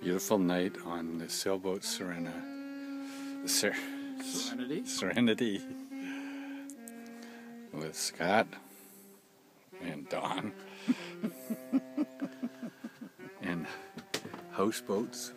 beautiful night on the sailboat Serena. Ser- Serenity. Serenity. With Scott and Don. and houseboats